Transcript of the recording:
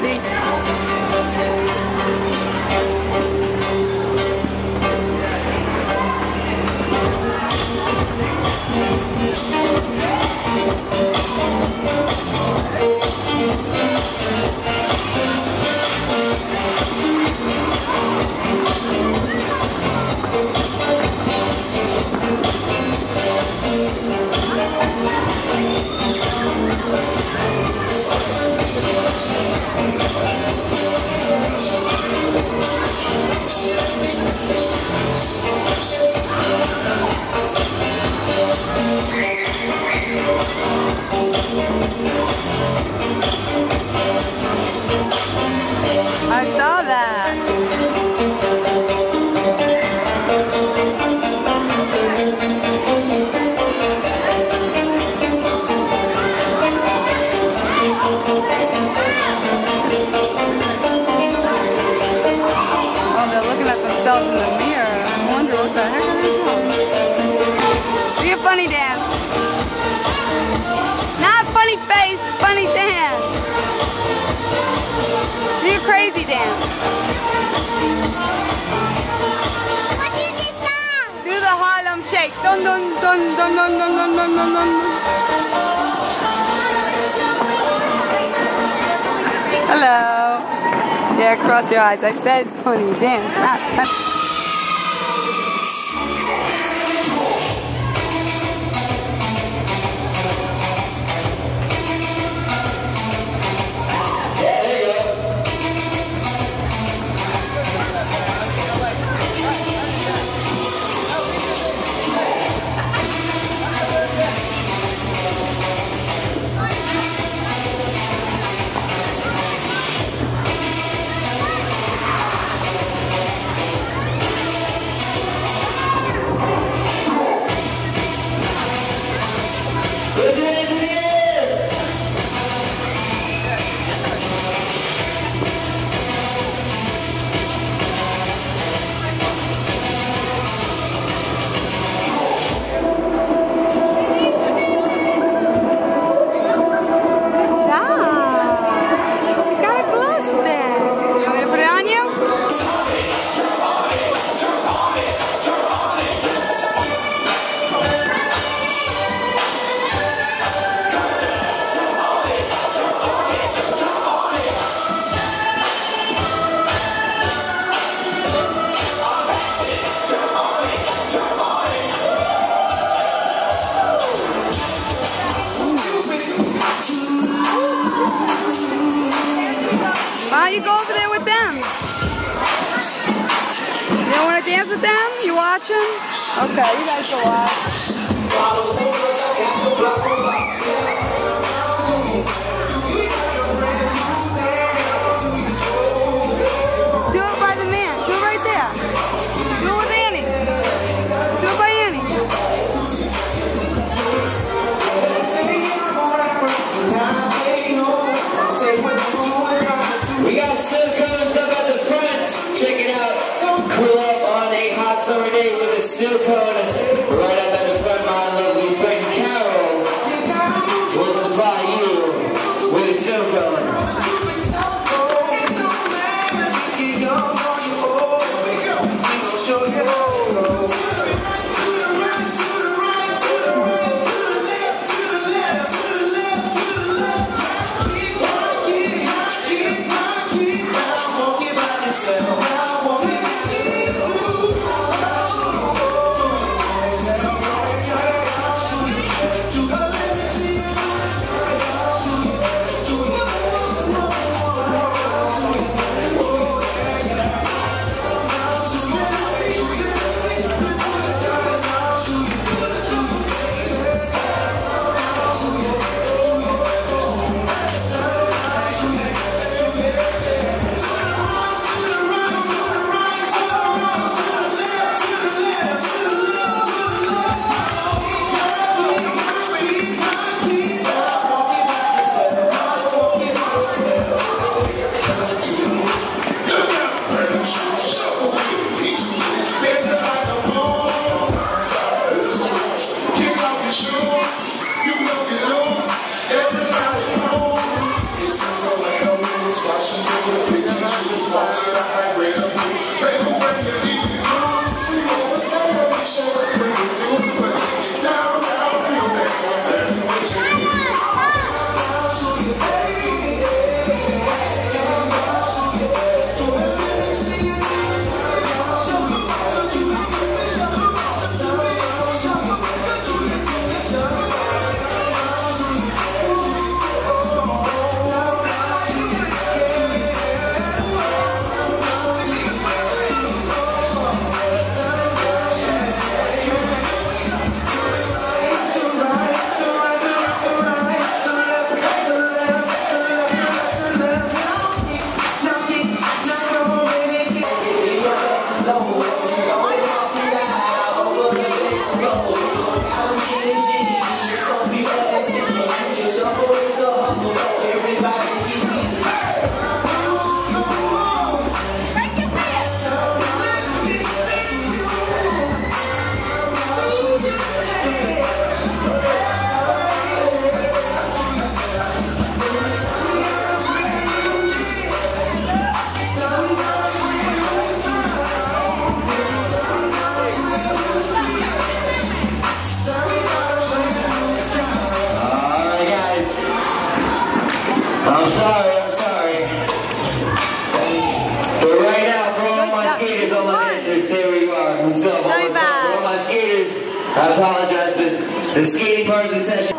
dirty. I wonder what the heck are they doing? Do a funny dance. Not funny face, funny dance. Do a crazy dance. What is this song? Do the Harlem Shake. Dun dun dun dun dun dun dun dun dun dun. Hello. Yeah, cross your eyes. I said funny dance, not funny. Oh, Why you go over there with them? You don't want to dance with them? You watching? Okay, you guys go watch. With a super I apologize, but the skating part of the session.